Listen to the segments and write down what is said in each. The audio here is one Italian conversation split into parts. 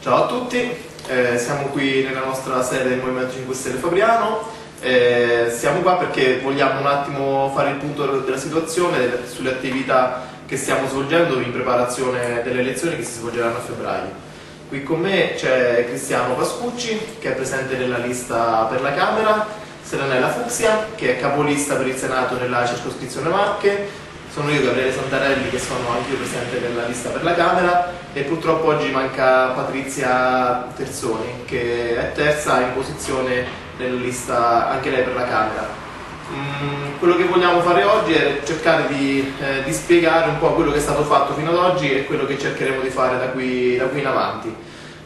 Ciao a tutti, eh, siamo qui nella nostra sede del Movimento 5 Stelle Fabriano. Eh, siamo qua perché vogliamo un attimo fare il punto della situazione sulle attività che stiamo svolgendo in preparazione delle elezioni che si svolgeranno a febbraio. Qui con me c'è Cristiano Pascucci che è presente nella lista per la Camera, Serenella Fuxia che è capolista per il Senato nella circoscrizione Marche, sono io Gabriele Santarelli che sono anche io presente nella lista per la Camera e purtroppo oggi manca Patrizia Terzoni che è terza in posizione nella lista anche lei per la Camera. Mm, quello che vogliamo fare oggi è cercare di, eh, di, spiegare un po' quello che è stato fatto fino ad oggi e quello che cercheremo di fare da qui, da qui in avanti.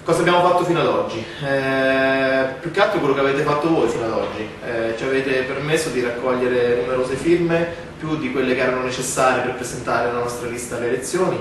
Cosa abbiamo fatto fino ad oggi? Eh, più che altro quello che avete fatto voi fino ad oggi. Eh, ci avete permesso di raccogliere numerose firme, più di quelle che erano necessarie per presentare la nostra lista alle elezioni.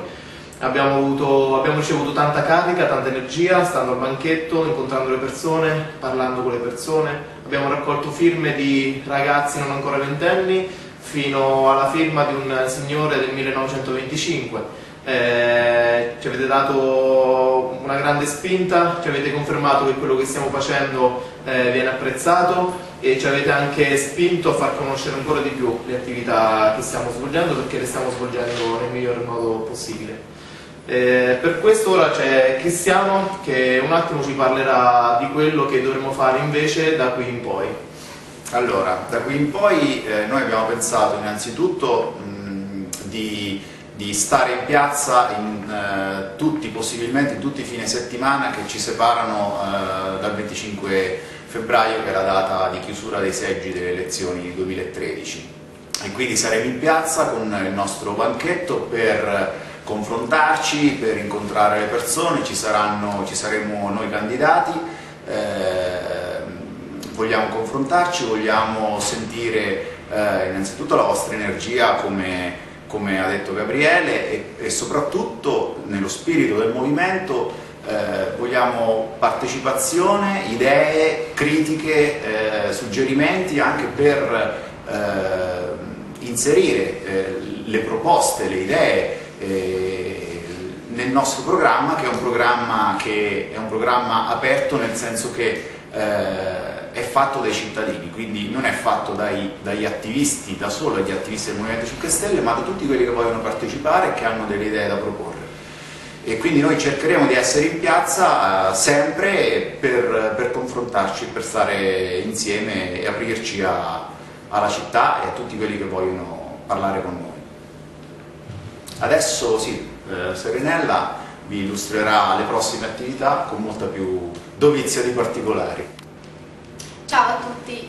Abbiamo, avuto, abbiamo ricevuto tanta carica, tanta energia, stando al banchetto, incontrando le persone, parlando con le persone. Abbiamo raccolto firme di ragazzi non ancora ventenni fino alla firma di un signore del 1925 eh, ci avete dato una grande spinta, ci avete confermato che quello che stiamo facendo eh, viene apprezzato e ci avete anche spinto a far conoscere ancora di più le attività che stiamo svolgendo perché le stiamo svolgendo nel miglior modo possibile. Eh, per questo ora c'è Cristiano che un attimo ci parlerà di quello che dovremo fare invece da qui in poi. Allora, da qui in poi eh, noi abbiamo pensato innanzitutto mh, di di stare in piazza in, eh, tutti, possibilmente in tutti i fine settimana che ci separano eh, dal 25 febbraio che è la data di chiusura dei seggi delle elezioni 2013 e quindi saremo in piazza con il nostro banchetto per confrontarci, per incontrare le persone, ci, saranno, ci saremo noi candidati, eh, vogliamo confrontarci, vogliamo sentire eh, innanzitutto la vostra energia come come ha detto Gabriele, e, e soprattutto nello spirito del movimento eh, vogliamo partecipazione, idee, critiche, eh, suggerimenti anche per eh, inserire eh, le proposte, le idee eh, nel nostro programma che è un programma, che è un programma aperto nel senso che eh, è fatto dai cittadini, quindi non è fatto dai, dagli attivisti, da solo dagli attivisti del Movimento 5 Stelle, ma da tutti quelli che vogliono partecipare e che hanno delle idee da proporre. E quindi noi cercheremo di essere in piazza eh, sempre per, per, confrontarci, per stare insieme e aprirci a, alla città e a tutti quelli che vogliono parlare con noi. Adesso sì, eh, Serenella vi illustrerà le prossime attività con molta più dovizia di particolari.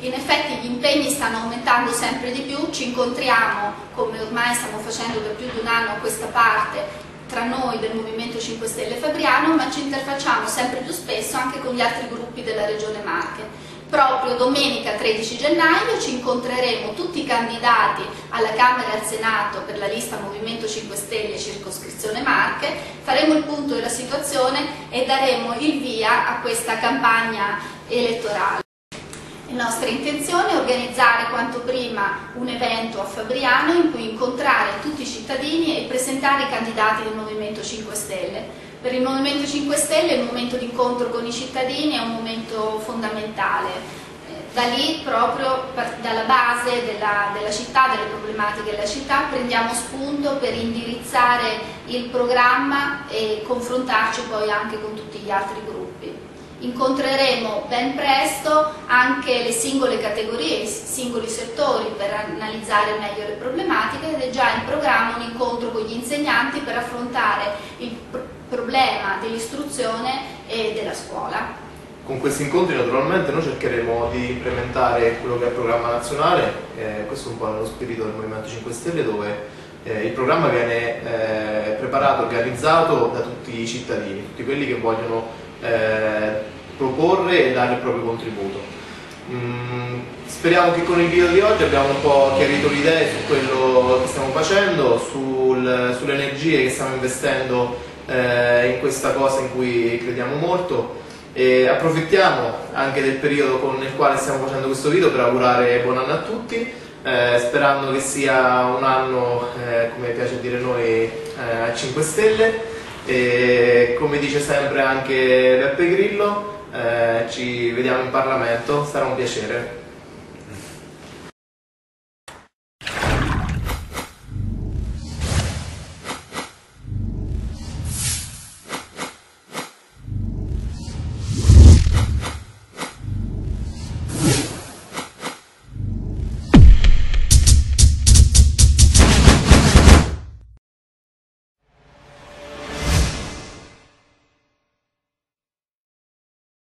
In effetti gli impegni stanno aumentando sempre di più, ci incontriamo come ormai stiamo facendo da più di un anno a questa parte tra noi del Movimento 5 Stelle Fabriano, ma ci interfacciamo sempre più spesso anche con gli altri gruppi della Regione Marche. Proprio domenica 13 gennaio ci incontreremo tutti i candidati alla Camera e al Senato per la lista Movimento 5 Stelle Circoscrizione Marche, faremo il punto della situazione e daremo il via a questa campagna elettorale. La nostra intenzione è organizzare quanto prima un evento a Fabriano in cui incontrare tutti i cittadini e presentare i candidati del Movimento 5 Stelle. Per il Movimento 5 Stelle il momento di incontro con i cittadini è un momento fondamentale. Eh, da lì, proprio dalla base della, della città, delle problematiche della città, prendiamo spunto per indirizzare il programma e confrontarci poi anche con tutti gli altri gruppi. Incontreremo ben presto anche le singole categorie, i singoli settori per analizzare meglio le problematiche ed è già in programma un incontro con gli insegnanti per affrontare il problema dell'istruzione e della scuola. Con questi incontri naturalmente noi cercheremo di implementare quello che è il programma nazionale, eh, questo è un po' nello spirito del Movimento 5 Stelle dove eh, il programma viene eh, preparato, organizzato da tutti i cittadini, tutti quelli che vogliono eh, proporre e dare il proprio contributo. Mm, speriamo che con il video di oggi abbiamo un po' chiarito le idee su quello che stiamo facendo, sul, sulle energie che stiamo investendo eh, in questa cosa in cui crediamo molto e approfittiamo anche del periodo con il quale stiamo facendo questo video per augurare buon anno a tutti eh, sperando che sia un anno, eh, come piace dire noi, eh, a 5 stelle e come dice sempre anche Beppe Grillo, eh, ci vediamo in Parlamento, sarà un piacere.